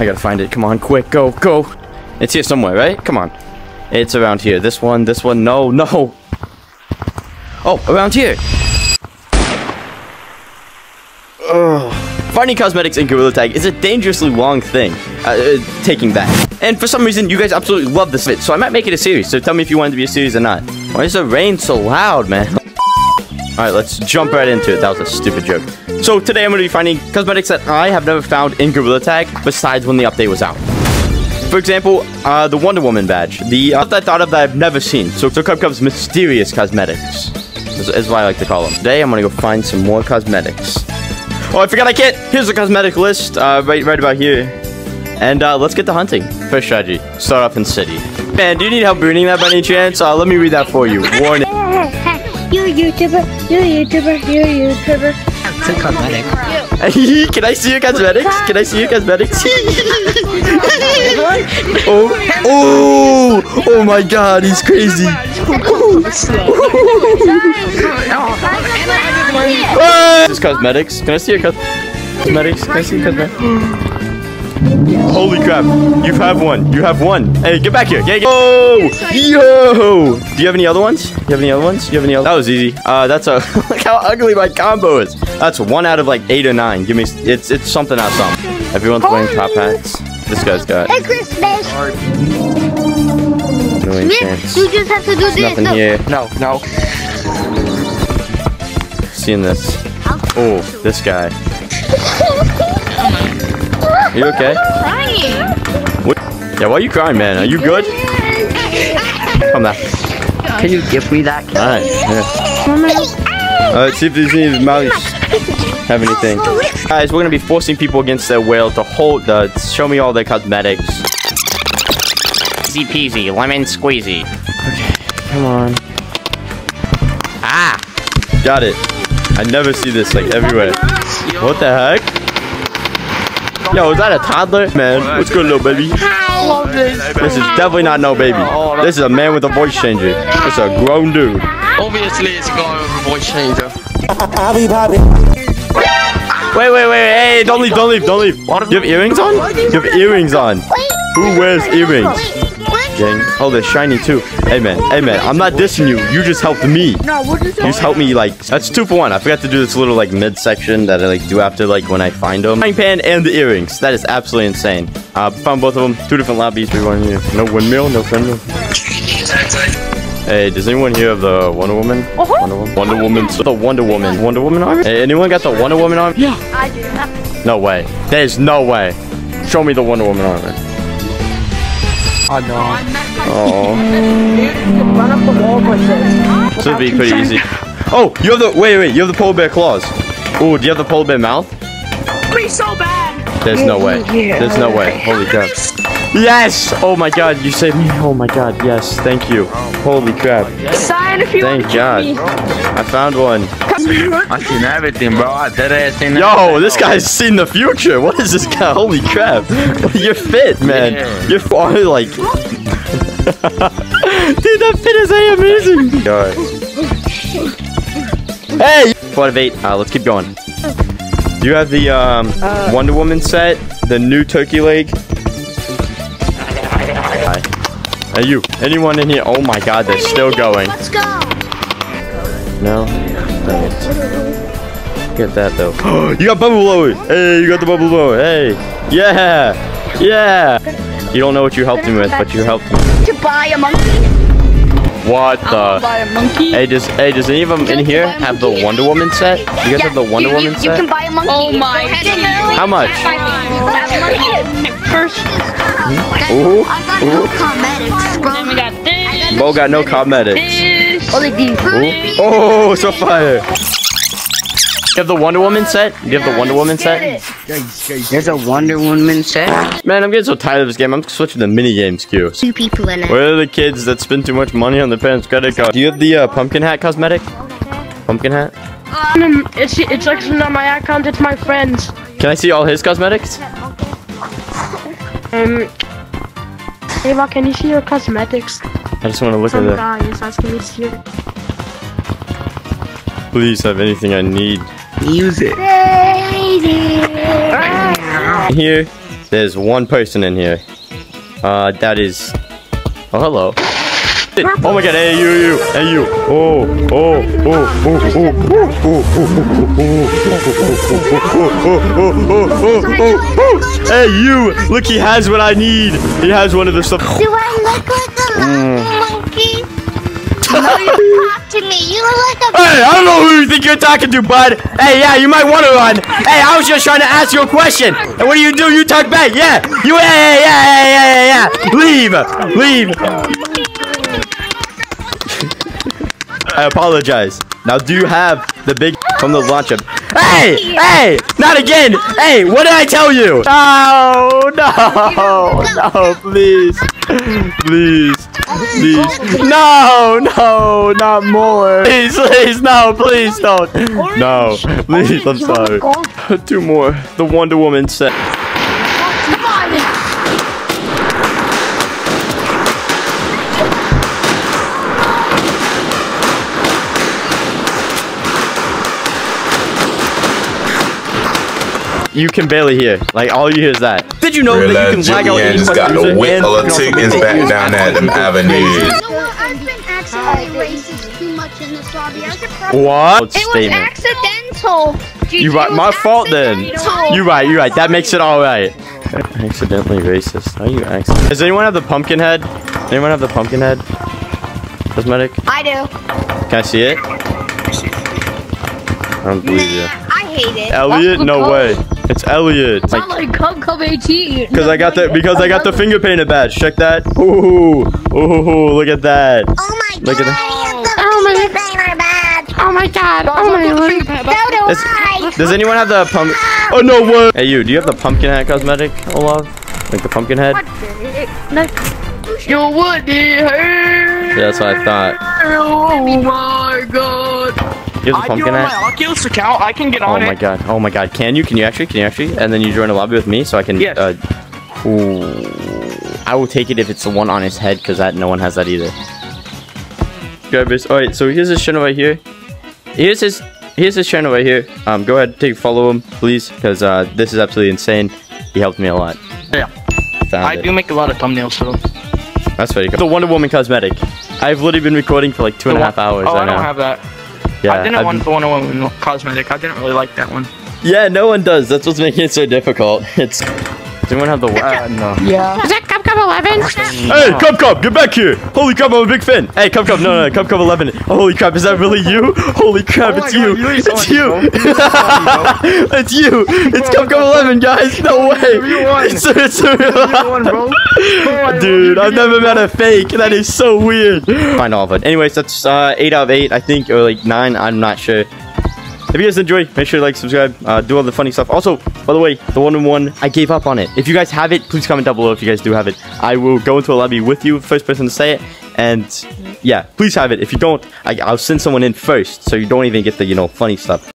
I gotta find it. Come on, quick, go, go. It's here somewhere, right? Come on. It's around here. This one, this one, no, no. Oh, around here. Ugh. Finding cosmetics in Gorilla Tag is a dangerously long thing, uh, uh, taking that. And for some reason, you guys absolutely love this fit, so I might make it a series, so tell me if you want it to be a series or not. Why is the rain so loud, man? Alright, let's jump right into it. That was a stupid joke. So today I'm going to be finding cosmetics that I have never found in Gorilla Tag, besides when the update was out. For example, uh, the Wonder Woman badge. The uh, I thought of that I've never seen. So, so Cubcub's mysterious cosmetics. Is, is what I like to call them. Today I'm gonna go find some more cosmetics. Oh, I forgot I can't. Here's the cosmetic list, uh, right, right about here. And uh, let's get to hunting. First strategy: start off in city. Man, do you need help reading that by any chance? Uh, let me read that for you. Warning. You YouTuber, you YouTuber, you YouTuber. It's cosmetic. Can I see your cosmetics? Can I see your cosmetics? oh, oh, oh my God, he's crazy. This cosmetics. Can I see your cos cosmetics? Can I see your cosmetics? Holy crap! You have one. You have one. Hey, get back here. Yeah, yeah. Oh, yo! Do you have any other ones? Do you have any other ones? Do you have any other? That was easy. Uh, that's a look how ugly my combo is. That's one out of like eight or nine. Give me. It's it's something out something. Everyone's wearing top hats. This guy's got Hey, Christmas. no chance. you just have to do this. Nothing Look. here. No, no. Seeing this. Oh, this guy. Are you okay? I'm Crying. What? Yeah, why are you crying, man? Are you good? Come back. Can you give me that? Alright, yeah. Alright, see if there's any mouse have anything. Guys, we're gonna be forcing people against their will to hold the show me all their cosmetics. Easy peasy, lemon squeezy. Okay, come on. Ah! Got it. I never see this like everywhere. What the heck? Yo, is that a toddler? Man, what's good, little baby? I love this. This is definitely not no baby. Oh, this is a man with a voice changer. It's a grown dude. Obviously, it's got a voice changer. Wait, wait, wait, hey, don't leave, don't leave, don't leave. You have earrings on? You have earrings on. Who wears earrings? Gang. Oh, they're shiny too. Hey man, hey man, I'm not dissing you. You just helped me. No, we're just You just helped me like that's two for one. I forgot to do this little like midsection that I like do after like when I find them. Frying pan and the earrings. That is absolutely insane. Uh, found both of them. Two different lobbies. We want here. No windmill. No windmill. Hey, does anyone here have the Wonder Woman? Wonder Woman. Wonder Woman. The Wonder Woman. Wonder Woman armor? Hey, anyone got the Wonder Woman arm? Yeah. I do. No way. There's no way. Show me the Wonder Woman armor. Oh no. Oh. Run up the wall with this. This would be pretty easy. Oh, you have the wait, wait. You have the polar bear claws. Oh, do you have the polar bear mouth? Be so bad. There's no way. There's no way. Holy crap. Yes! Oh my god, you saved me. Oh my god, yes. Thank you. Holy crap. Sign if you Thank God. I found one. I seen everything, bro. I dead ass seen Yo, this guy's seen the future. What is this guy? Holy crap. You're fit, man. Yeah. You're far, like. Dude, that fit is a amazing. God. Hey! Four out of eight. Uh, let's keep going. You have the um, Wonder Woman set, the new turkey leg. Hi. Hey, you. Anyone in here? Oh my god, they're still going. Let's go. No? Get that though. you got bubble blower! Hey, you got the bubble blower! Hey! Yeah! Yeah! You don't know what you helped him with, but you helped him. To buy a monkey. What the? Buy a monkey. Hey, does hey does any of them in here have the Wonder Woman set? You guys have the Wonder you, Woman you, set? You can buy a monkey. Oh my How much? Hmm? First. Ooh, I got ooh. no cosmetics, bro. Then we got this. Bo got no cosmetics. Only these. Oh, so fire! You have the Wonder Woman set? You have the Wonder Woman set? There's a Wonder Woman set. Man, I'm getting so tired of this game. I'm switching to mini games queue. Two people in it. Where are the kids that spend too much money on their parents' credit card? Do you have the uh, pumpkin hat cosmetic? Pumpkin hat? Um, it's it's actually not my account. It's my friend's. Can I see all his cosmetics? Um, Ava, can you see your cosmetics? I just want to look Some at guy is asking me to see it. it. Please have anything I need. Music. Here, There's one person in here. Uh, that is. Oh, hello. Oh my god, hey you, you, hey you. Oh, oh, oh, oh, oh, oh, oh, oh, Hey you, look he has what I need. He has one of the stuff. Do I look like a Mm. monkey? No, you talk to me. You look like a Hey, I don't know who you think you're talking to, bud. Hey, yeah, you might want to run. Hey, I was just trying to ask you a question. And what do you do? You talk back. Yeah. You, yeah, yeah, yeah, yeah, yeah, yeah. Leave. Leave. I apologize. Now, do you have the big from the launch of? Hey, hey, not again. Hey, what did I tell you? No, no, no, please, please, please. No, no, not more. Please, please, no, please don't. No, please, I'm sorry. Two more. The Wonder Woman set. You can barely hear. Like all you hear is that. Did you know that you can lag out Julianne any just got fucking the whip and of you a can also chickens make back down at them avenues. What? I've been accidentally racist too much in this lobby. I should probably. What? It was Statement. accidental. You right, It was my fault then. accidental. You right, you right. That makes it all right. Accidentally racist. How you accident? Does anyone have the pumpkin head? Anyone have the pumpkin head? Cosmetic? I do. Can I see it? I don't believe you. I hate it. Elliot? No way. It's Elliot. Not like Cub Cub 18. Because I got the because I got the finger painted badge. Check that. Ooh, ooh, look at that. Oh my Look at god. that. Oh, oh my god. Oh my god. Oh my lord. So do I. Does, does anyone have the pump? Oh no way. Hey you, do you have the pumpkin head cosmetic, Olaf? Like the pumpkin head? You would Yeah, that's what I thought. Oh my god. You have the pumpkin head? Oculus account. I can get Oh my god. Oh my god. Can you? Can you actually? Can you actually? And then you join a lobby with me so I can. Yes. Uh, ooh. I will take it if it's the one on his head because that no one has that either. Grabbers. All right. So here's his channel right here. Here's his. Here's his channel right here. Um, go ahead, take follow him, please, because uh, this is absolutely insane. He helped me a lot. Yeah. Found I it. do make a lot of thumbnails for them. That's very cool. The Wonder Woman cosmetic. I've literally been recording for like two and a half hours. Oh, I, I don't have that. Yeah, I didn't I've want been- the Wonder Woman cosmetic. I didn't really like that one. Yeah, no one does. That's what's making it so difficult. It's. Does anyone have the? Uh, no. Is that Cub Cub 11? Hey, Cub Cub, get back here! Holy crap, I'm a big fan. Hey, Cub Cub, no, no, no, Cub Cub 11. Oh, holy crap, is that really you? Holy crap, Oh my it's God, you! you really It's you! it, it's you! It's Cub Cub 11, guys! No way! You. It's, it's real! Dude, I've never met a fake. That is so weird. Find all of it. Anyways, that's uh, 8 out of 8, I think, or like 9, I'm not sure. If you guys enjoyed, make sure to like, subscribe, uh, do all the funny stuff. Also, by the way, the one on one, I gave up on it. If you guys have it, please comment down below if you guys do have it. I will go into a lobby with you, first person to say it, and yeah, please have it. If you don't, I, I'll send someone in first, so you don't even get the, you know, funny stuff.